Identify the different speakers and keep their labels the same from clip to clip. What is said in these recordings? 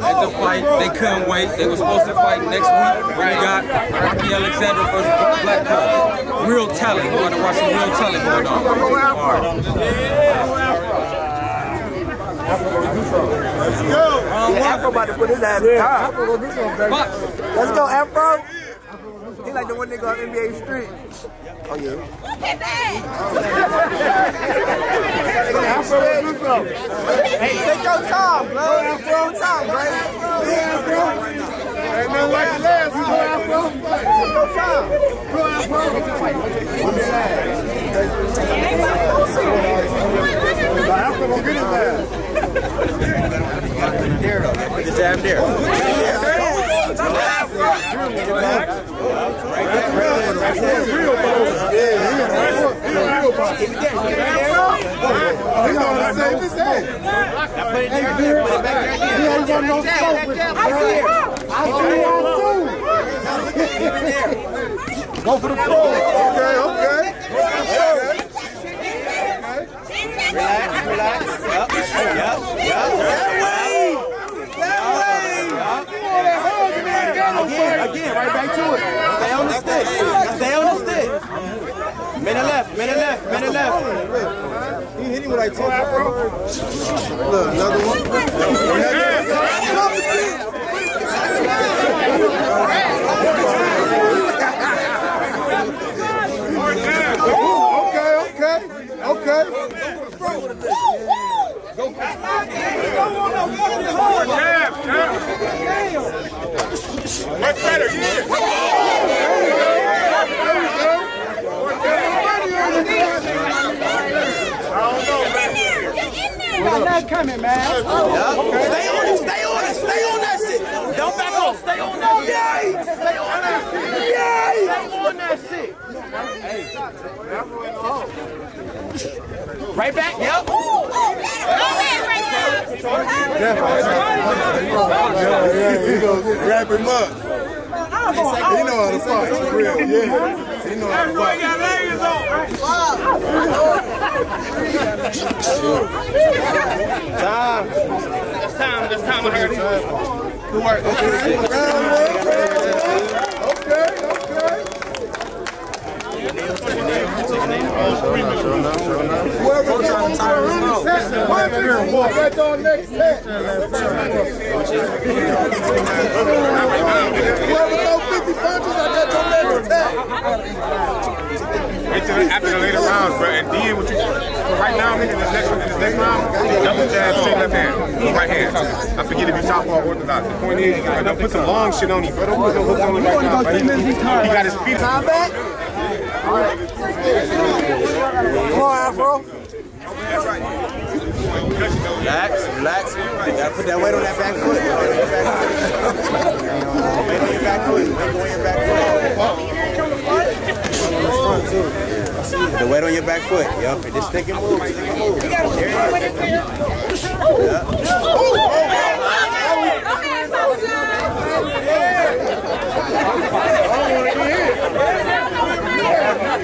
Speaker 1: at the fight. They couldn't wait. They were supposed to fight next week. We got Rocky Alexander versus Black Paw. Real talent. We're going to watch some real talent going on. All right.
Speaker 2: Let's go. Yeah, Afro about to put his ass down. Let's go, Afro. He like the one nigga on NBA Street. Oh yeah. Look at that. Afro, do something. Hey, take your time, bro. Take your time, bro. Yeah, Afro. Ain't nothing like the last one, Afro. Take your time. Go, Afro. Afro gonna get his ass.
Speaker 1: There though. Put the jab there.
Speaker 2: Go for the floor. Okay, okay.
Speaker 3: Relax, relax. Yup, yup, yup. Again, again, right back to it. Stay on the stick. Stay on the stick. Minute left, minute left, minute left.
Speaker 2: He hit him with like 10 afro. Look, another one. Okay, okay, okay.
Speaker 4: Jab, jab. Much better, yeah.
Speaker 3: Got that coming, man. Stay on it, stay on it, stay on that shit. Don't back off, stay on that shit. Yay! Stay on that shit. Yay! Stay on that shit. Right back, yep.
Speaker 2: Yeah, yeah, he goes wrap him up. He know how to fight, for real, yeah. He know how to fight.
Speaker 3: Time.
Speaker 4: Time. That's time. It.
Speaker 3: Good work.
Speaker 2: Okay. Whoever comes to the session, right on next set. Whoever throw 50 punches, I got your next attack.
Speaker 4: Wait till after the later rounds, bro. And then what you right now, nigga, in this next in this next round, double jab, straight left hand, right hand. I forget if you southpaw or orthodox. The point is, you gotta put some long shit on him, bro. Don't put no hooks on him right now. bro. He, he got his feet.
Speaker 2: Time back. Come on, Afro.
Speaker 3: Relax, relax. You gotta put that weight on that back foot. Weight on your back foot. Weight on your back foot. Put the weight on your back foot. Yup, and just stick and move. Stick and move. There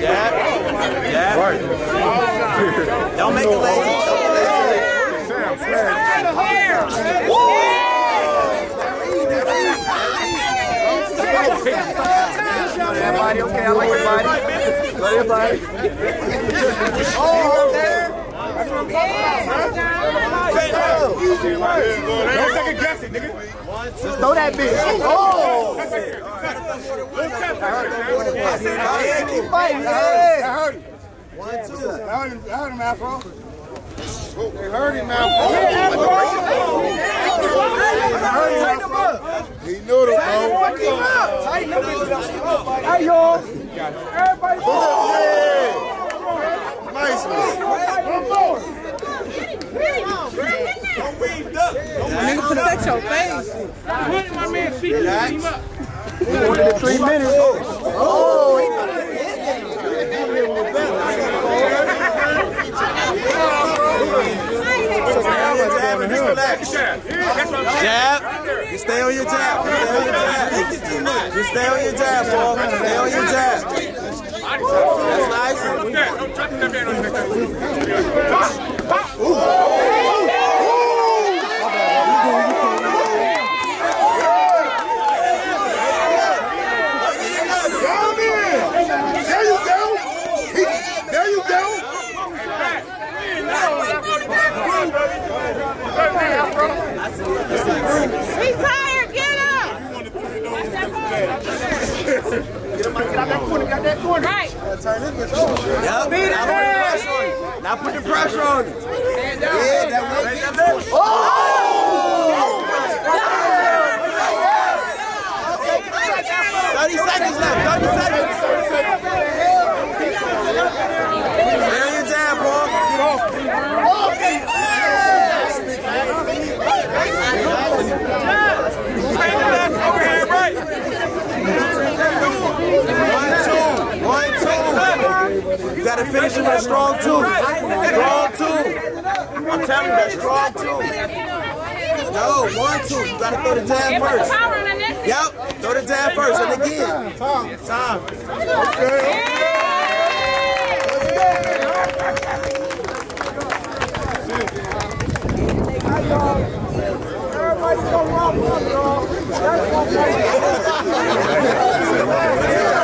Speaker 3: Jab. Jab. Don't make it lazy. Don't make it lazy.
Speaker 2: That body, okay, I like your body. Love your body. Oh, there. That's what I'm talking about, bro.
Speaker 4: Don't second guess it, nigga.
Speaker 2: Just throw that bitch. Oh! Yeah, keep fighting. That hurt him. One, two. That hurt him, that hurt him Afro. It hurt him, Afro. Tighten him up. He knew the bro. Fuck him up. Tighten him up. Hey, y'all. Everybody. Nice one. One more.
Speaker 5: Nigga, protect your face.
Speaker 4: My man, see him up.
Speaker 2: One to three minutes. Oh, he
Speaker 3: Jab and just relax. Jab. You stay on your jab. You stay on your jab. You stay on your jab, Paul. Stay on your jab. That's nice.
Speaker 4: Don't touch that man on the neck.
Speaker 5: He tired, get up! Right.
Speaker 3: Yup. Now put the pressure on it. Now put the pressure on it. Yeah, that way. Thirty seconds left. Thirty seconds. Stay on your jab, Paul.
Speaker 4: Overhead right.
Speaker 3: One, two. You gotta finish it with a strong two. Strong two. I'm telling you, that strong two. No, one, two. You gotta throw the jab first.
Speaker 5: power on the next.
Speaker 3: Yep, throw the jab first. And again. Time.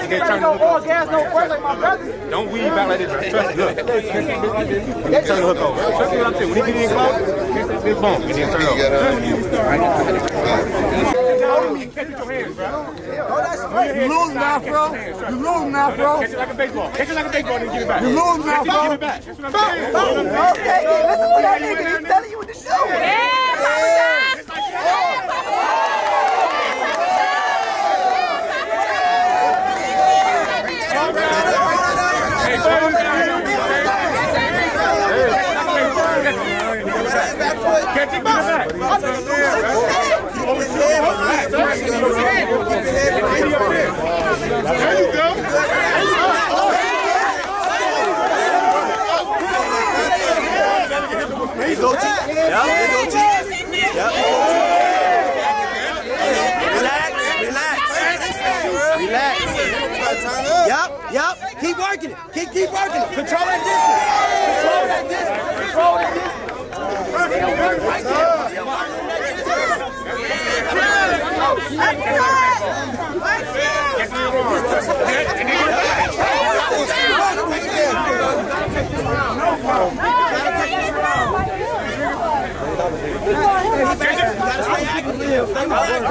Speaker 4: and focus. And then turn the hook over. Don't weave back like this. Trust me, look. Turn the hook over. Trust me what I'm saying. When he get in close, catch that big bump and then turn it over. Catch it with your hands, bro.
Speaker 2: Oh, you lose now, bro. You lose now, bro.
Speaker 4: Catch it like a baseball. Catch it like a baseball and then give it back.
Speaker 2: You lose now,
Speaker 4: Catch it give it back. That's what I'm saying. That's what I'm saying.
Speaker 2: Okay, listen to that nigga. He's telling you what to do.
Speaker 5: Yeah, Papa John. Yeah, Papa
Speaker 4: Hey, boys, Catch it, give it back. There you go.
Speaker 3: He go T. Yep, he go T. Yep, he go T. Relax, relax. Relax. Yep, yep. Keep working it. Keep, keep working it. Control that distance. Control that distance. Control that distance. Gotta stay active, Liam. Stay more active.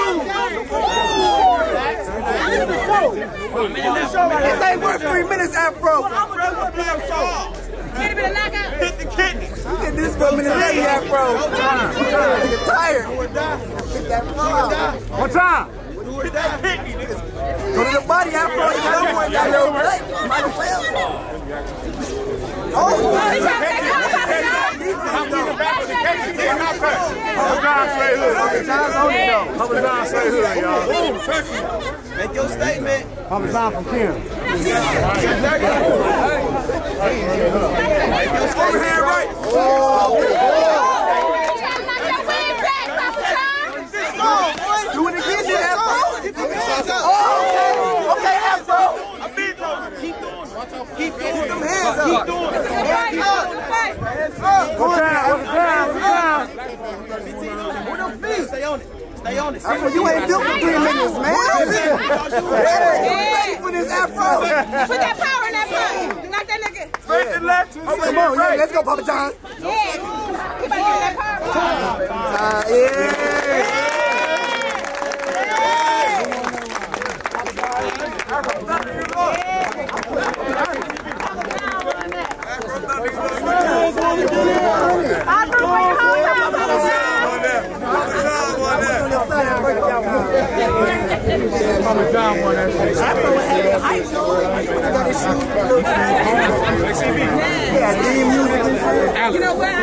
Speaker 2: This ain't worth three minutes, Afro.
Speaker 5: Get a bit of knockout.
Speaker 2: You get this for a minute, lady, Afro. You're tired. Hit.
Speaker 4: One time.
Speaker 2: Go to the body, Afro. You got one got your leg. Might as well. Oh,
Speaker 5: He trying to take off, Papa John.
Speaker 4: Papa John straight hood. Papa John's on it though. Papa John hood, y'all.
Speaker 3: Make your statement.
Speaker 4: Papa John from Kim.
Speaker 3: Overhand right.
Speaker 5: He trying to knock your wig back, Papa John.
Speaker 2: Do it again, then, Afro. Oh, okay, Afro. Keep doing them hands up.
Speaker 5: Right, right.
Speaker 2: Go down, go down, go down.
Speaker 3: With them feet. Stay on it. Stay on it.
Speaker 2: Afro, you ain't built for three minutes, man. Hey, ready for this, Afro.
Speaker 5: Put that power in that punch. Knock that nigga.
Speaker 2: Oh, come on, yeah, let's go, Papa John.
Speaker 5: Yeah. He about to get that power.
Speaker 2: Uh, yeah.
Speaker 5: Papa, bring it home now, Papa John.
Speaker 2: On your side, break it down.
Speaker 4: Mama John won that shit.
Speaker 2: Afro had the hype though. Like, when I got his shoes, little tag. Yeah, theme music and shit.
Speaker 3: You know what?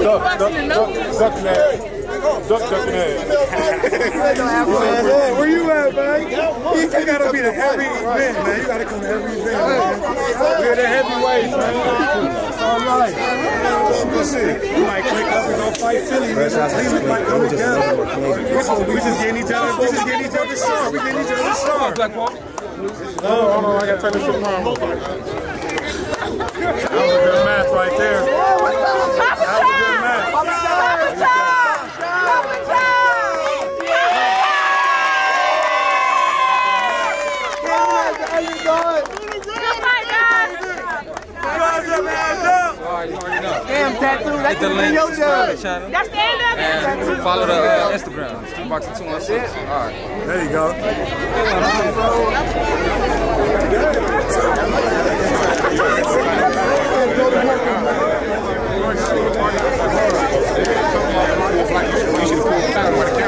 Speaker 4: Duck, duck, duck, ducking ass. Duck, ducking ass. Where you at, man? You gotta be the heavy event, man. You gotta come to every event, man. We're the heavyweights, man. All right. Listen, we might click up and go fight Philly. Man. Look like coming together. We just, we getting each other, we just getting each other strong. We getting each other strong.
Speaker 3: Black.
Speaker 4: Oh, hold on, I gotta turn this shit around. That was a good match right there. tattoo.
Speaker 3: That's the link. Your judge.
Speaker 5: That's the end of it.
Speaker 3: And follow the uh, Instagram. Box 216. All right.
Speaker 4: There you go.
Speaker 2: You should have pulled the camera.